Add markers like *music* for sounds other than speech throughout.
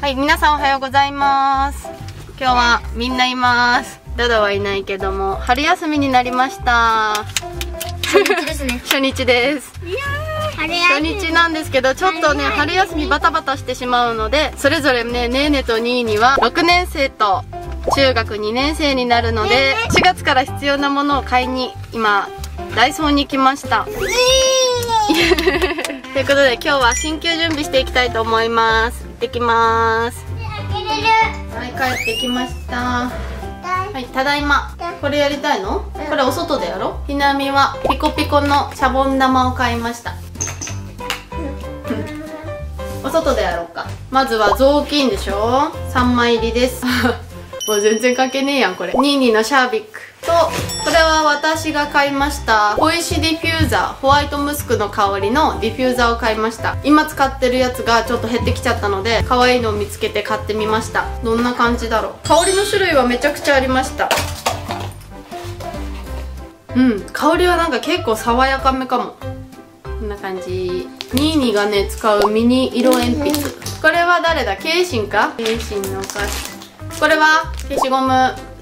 はい皆さんおはようございます。今日はみんないます。ダダはいないけども春休みになりました。初日ですね。*laughs* 初日です。春初日なんですけどちょっとね春休みバタバタしてしまうのでそれぞれねねーねとにーには6年生と中学2年生になるので4月から必要なものを買いに今ダイソーに来ました。*laughs* ということで今日は進級準備していきたいと思います。行ってきます。開けれるはい帰ってきました。はい。ただいま。これやりたいの？これお外でやろ？ひなみはピコピコのシャボン玉を買いました。お外でやろうか。まずは雑巾でしょ？3枚入りです。*laughs* もう全然関係ねえやんこれ。ニーニーのシャービックとこれは私が買いました。小石ディフューザーホワイトムスクの香りのディフューザーを買いました。今使ってるやつがちょっと減ってきちゃったので可愛いのを見つけて買ってみました。どんな感じだろう。香りの種類はめちゃくちゃありました。うん香りはなんか結構爽やかめかも。こんな感じ。ニーニーがね使うミニ色鉛筆。これは誰だ？ケイシンか？ケイシンのお菓子。これは消しゴム。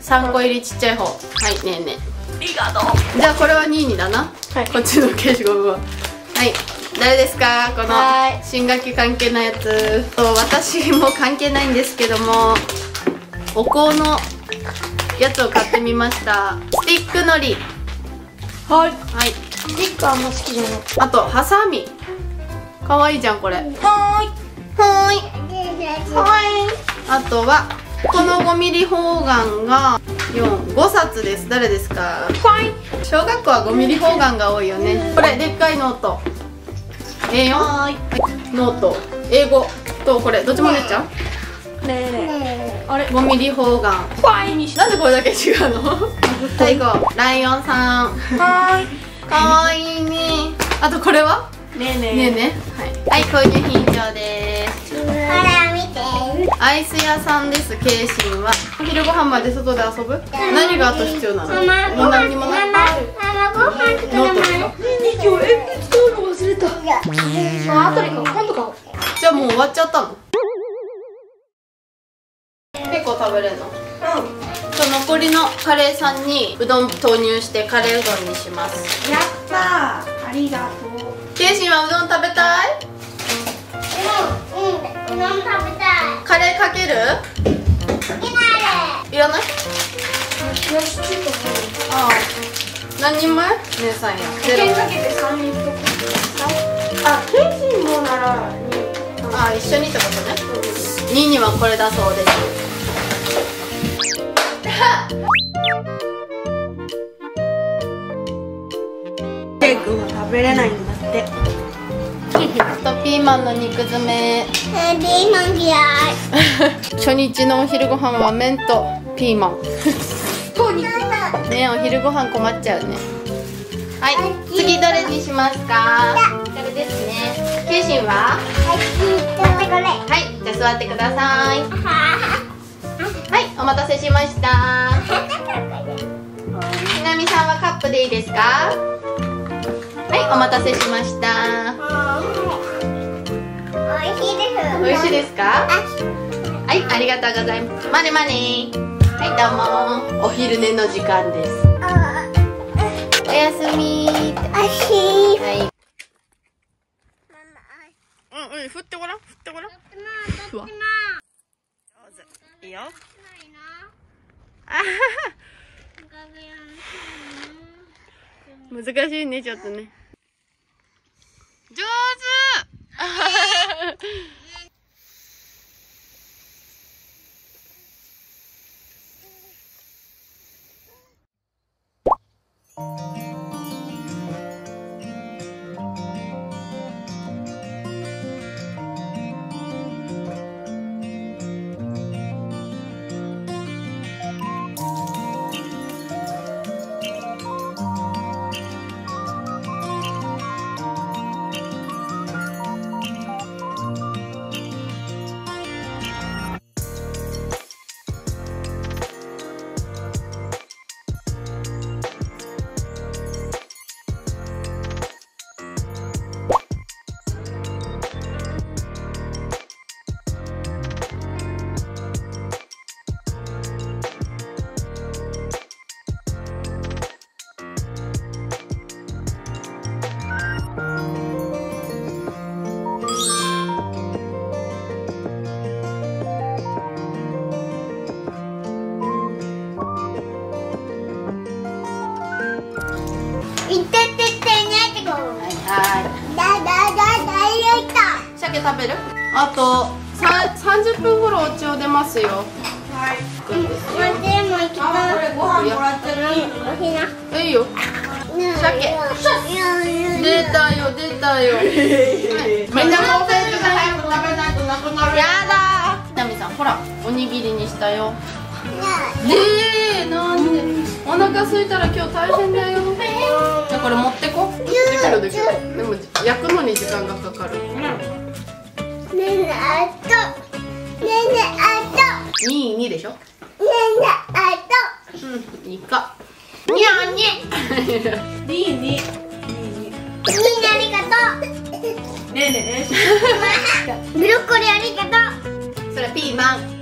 3個入りちっちゃい方。はいねえねえ。リガードじゃあこれはニーニーだな、はい。こっちの消しゴムは。はい。誰ですか？このはい。新学期関係ないやつ。と私も関係ないんですけども。お香のやつを買ってみました。スティックのり。はい。はい。スティックあんま好きじゃない。あとハサミ。かわいいじゃんこれ。はい。ーい。はい。あとはこの5ミリ方眼が45冊です。誰ですか？はい。小学校は5ミリ方眼が多いよね。これでっかいノート。A4 はノート。英語。とこれどっちも出ちゃうあれ？5ミリ方眼なんでこれだけ違うの？最後。ライオンさん。はかわいいね。あとこれは？ーいねえ。ねねえ。ねはい、はい、購入品以上ですアイス屋さんです。ケイシンは。お昼ご飯まで外で遊ぶ？何があと必要なの？ママもう何にもないママご飯作ノートでしょ今日鉛筆取るの忘れた。あ後で買おう今度買おう。じゃあもう終わっちゃったの？結構食べれるの？と残りのカレーさんにうどん投入してカレーうどんにします。やったー。ありがとう。ケイシンはうどん食べたい？うん。うんうどん食べたい。カレーかける？いいらない？ああ。何人前？姉さんや。かけて三人とあケイシンもならああ一緒にってことね。2にはこれだそうです。ケイ君は食べれないんだって。と *laughs* ピーマンの肉詰め。ピーマン嫌い *laughs* 初日のお昼ご飯は麺とピーマン。ねお昼ご飯困っちゃうね。はい次どれにしますか？これですね。ケイシンは待ってこれ？はいじゃあ座ってください。はいお待たせしました。*laughs* ひなみさんはカップでいいですか？はいお待たせしましたですか？はいありがとうございます。まねまねはいどうも。お昼寝の時間です。おやすみはい。うんうん振ってごらん。振ってごらん。ふわ。い。いよ。あはは。*laughs* 難しいねちょっとね。上手 *laughs* 鮭食べる？あとさ30分頃お家を出ますよ。はい。もう一ママこれご飯もらってる？おひなえいいよ。鮭出たよ出たよ。みんなもう早く食べないとなくなる。やだナミさんほらおにぎりにしたよ。えー、なんで？お腹空いたら今日大変だよ。じゃあこれ持ってこできるできる。でも焼くのに時間がかかるねねあとねねあ2 2でしょ？とねねあうんいいか。にゃんにいい *laughs* にとみんなありがとねえねえねう *laughs* ブロッコリーありがとう。それピーマン